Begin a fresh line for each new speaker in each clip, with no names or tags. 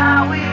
we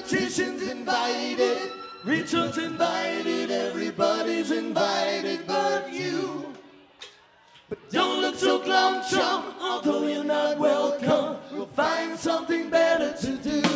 Politicians invited, rich ones invited, everybody's invited but you. But don't look so glum, chum, although you're not welcome. We'll find something better to do.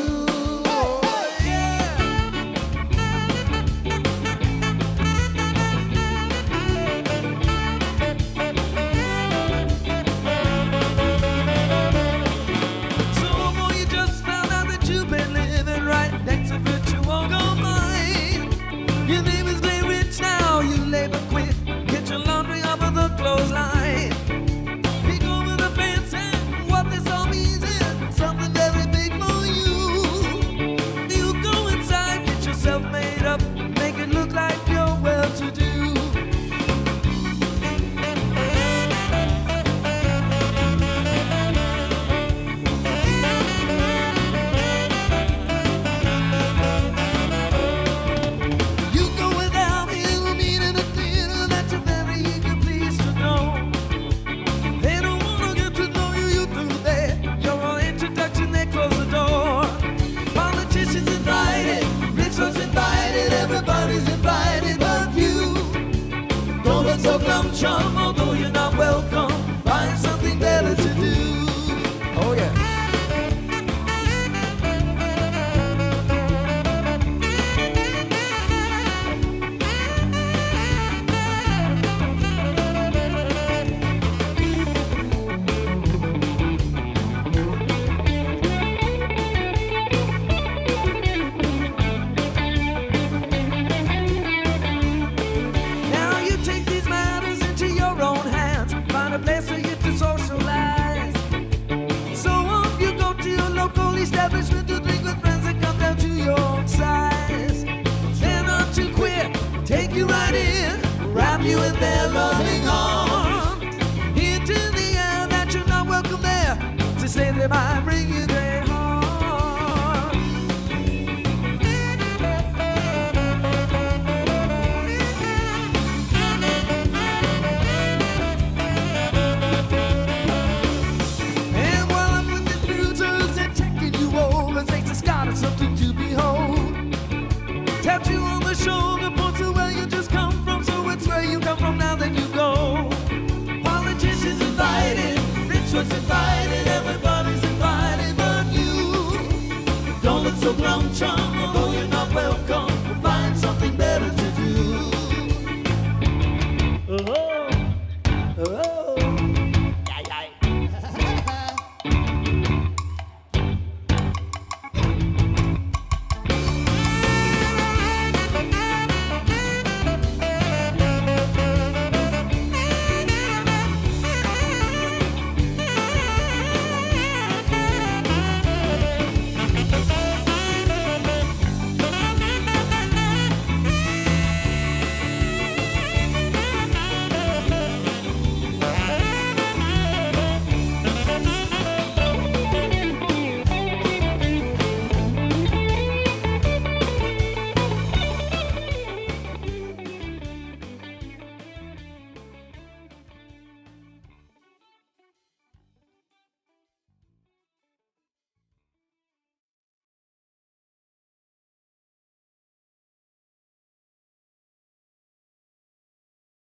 A place for you to socialize. So off you go to your local establishment to drink with friends that come down to your size. They're not too quick, take you right in, wrap you in their loving arms. Into the air that you're not welcome there. To say they might bring you there.